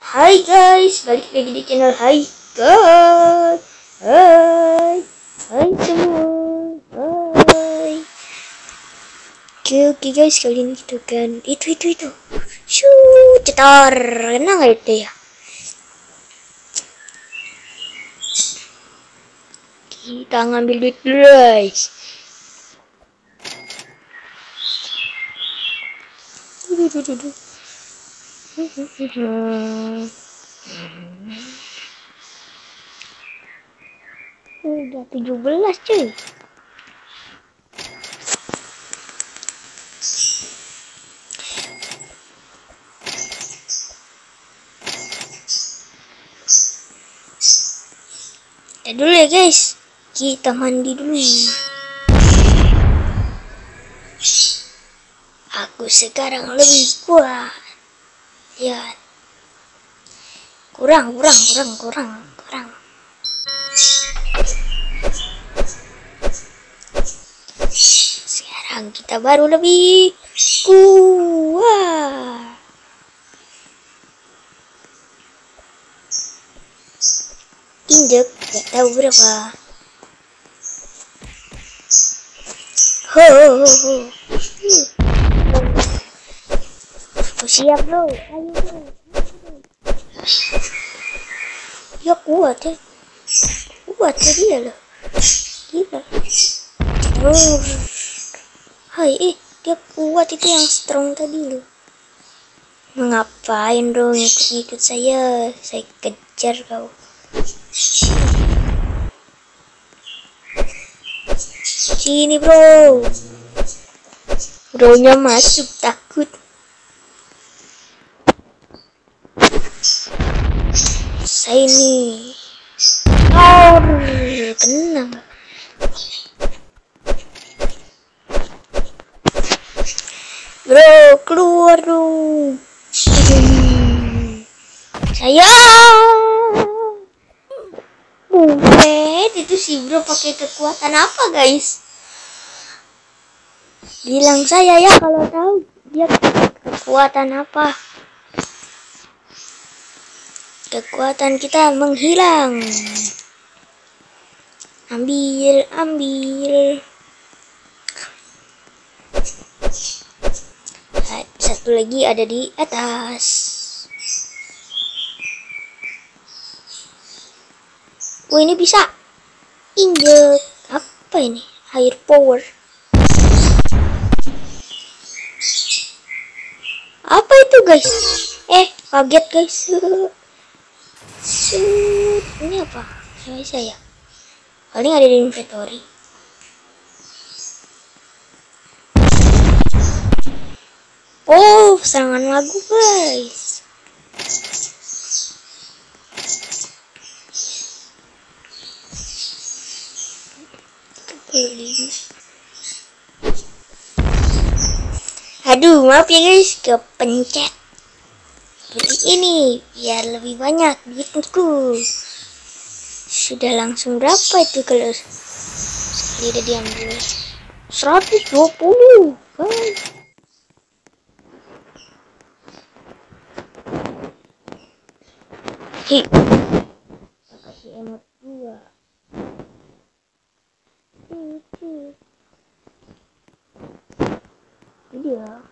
Hai guys, balik lagi di channel Hai guys. Hai. Hai semua. Hai. Oke, oke guys, kali ini kita kan itu itu itu. Shoo, cetar. Kena nggak itu ya? Kita ngambil duit dulu guys. Duh, duh, duh. Udah 17 cuy. Ya dulu ya guys. Kita mandi dulu. Aku sekarang lebih kuat. Lihat. Kurang, kurang, kurang, kurang, kurang. Sekarang kita baru lebih kuat. Injek, gak tahu berapa. Ho, ho, ho, ho. Siap bro, ayo bro. Ya kuat ya, kuat ya dia loh. Gila. Oh. Hai, eh, dia kuat itu yang strong tadi loh. Ngapain dong ikut-ikut saya? Saya kejar kau. Sini bro. Bronya masuk takut. Ini. Oh, kena? Bro, keluar dong. Saya. Buset, itu si bro pakai kekuatan apa guys? Bilang saya ya kalau tahu dia kekuatan apa. Kekuatan kita menghilang. Ambil, ambil. Satu lagi ada di atas. Oh ini bisa injek apa ini air power apa itu guys eh kaget guys Shoot. ini apa? Saya saya paling ada di inventory. Oh serangan lagu guys. Aduh, maaf ya guys, kepencet. Beli ini biar lebih banyak duitku. Sudah langsung berapa itu kalau udah diambil? 120 guys. Hi. Kasih emot dua. Dia.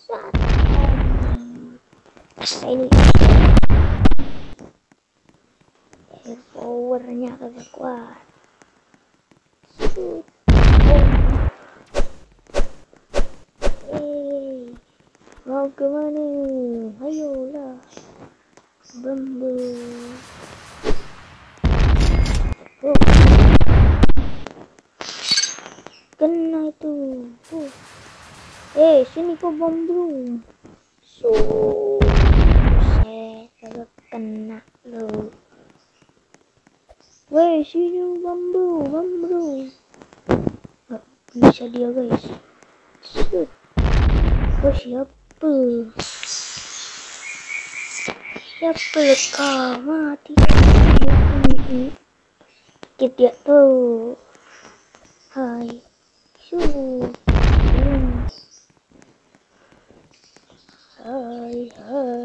Satu. Ini air powernya kagak kuat. Eh, mau ke mana? Ayolah, bambu. Oh. Kena itu. Oh. Eh, sini kau bambu. So, kagak kena. Weh, sini bambu, bambu. Gak bisa dia guys. Oh, siapa? Siapa kau mati? Kita tuh. Hai. Shoot. Hmm. hai hai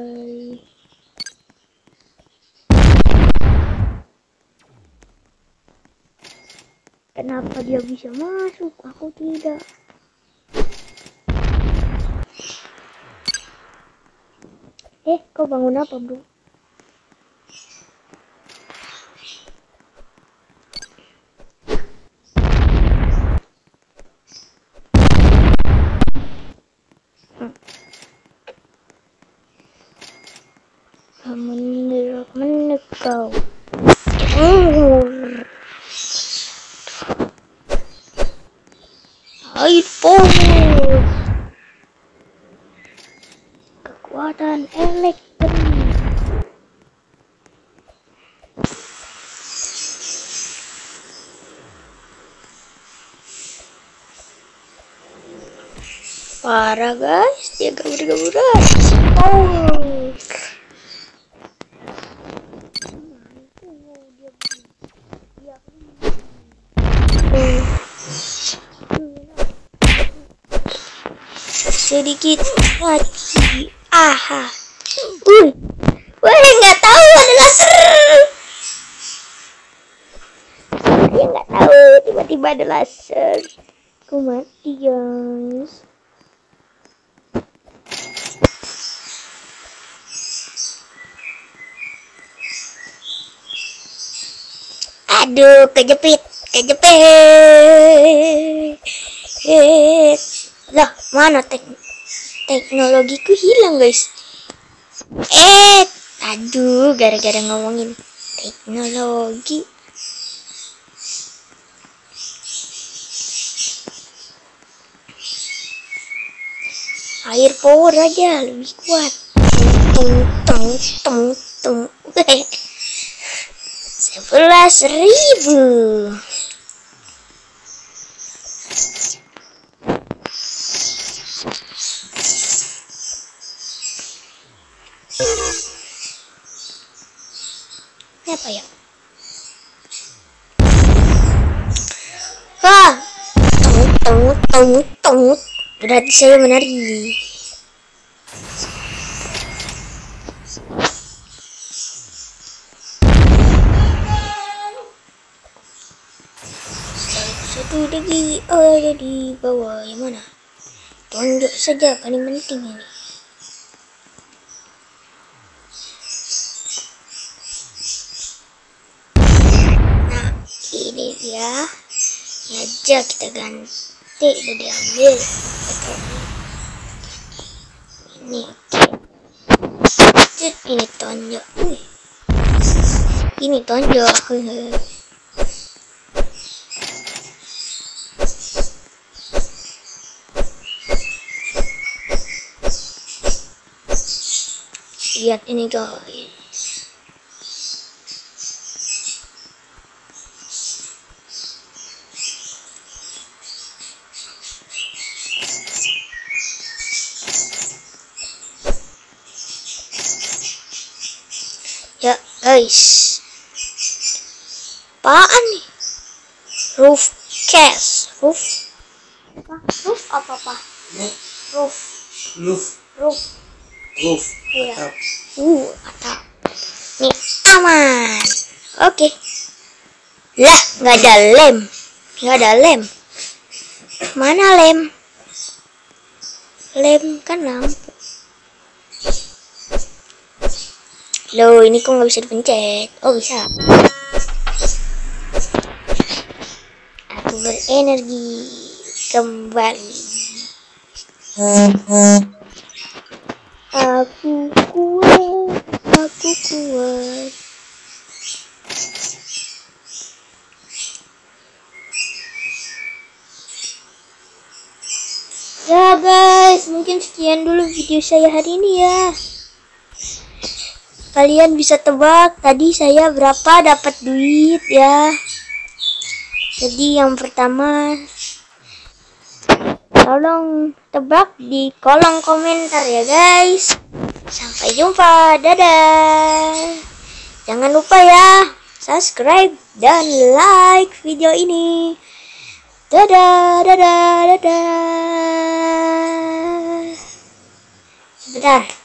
kenapa dia bisa masuk? Aku tidak. Eh kau bangun apa bro power kekuatan elektrik. Parah guys dia gabur-gaburan power sedikit lagi. Aha. Wih, wih nggak tahu ada laser. Dia nggak tahu tiba-tiba ada laser. Aku mati guys. Aduh kejepit kejepit mana tek teknologiku hilang guys. Eh aduh gara-gara ngomongin teknologi. Air power aja lebih kuat. Tung tung tung tung. Sebelas ribu apa ya? Wah, tunggu, tunggu, tunggu, tunggu. Berarti saya menari. Satu lagi oh, ada di bawah yang mana? Tunjuk saja paling penting ini. Ini dia. Ini aja kita ganti udah diambil. Ini Cet, ini tonjok. Ini tonjok. Lihat ini guys. Ya guys. Apaan nih? Roof case. Roof. Apa? Roof apa apa? Roof. Roof, Roof. roof, Iya. atap. Uh, atap. Nih, aman. Oke. Lah, nggak ada lem. Nggak ada lem. Mana lem? Lem kan lampu. Loh, ini kok nggak bisa dipencet? Oh, bisa. Aku berenergi kembali. Aku kuat, aku kuat. Ya guys, mungkin sekian dulu video saya hari ini ya. Kalian bisa tebak tadi saya berapa dapat duit ya. Jadi yang pertama tolong tebak di kolom komentar ya guys. Sampai jumpa, dadah. Jangan lupa ya, subscribe dan like video ini. Dadah, dadah, dadah. Bentar.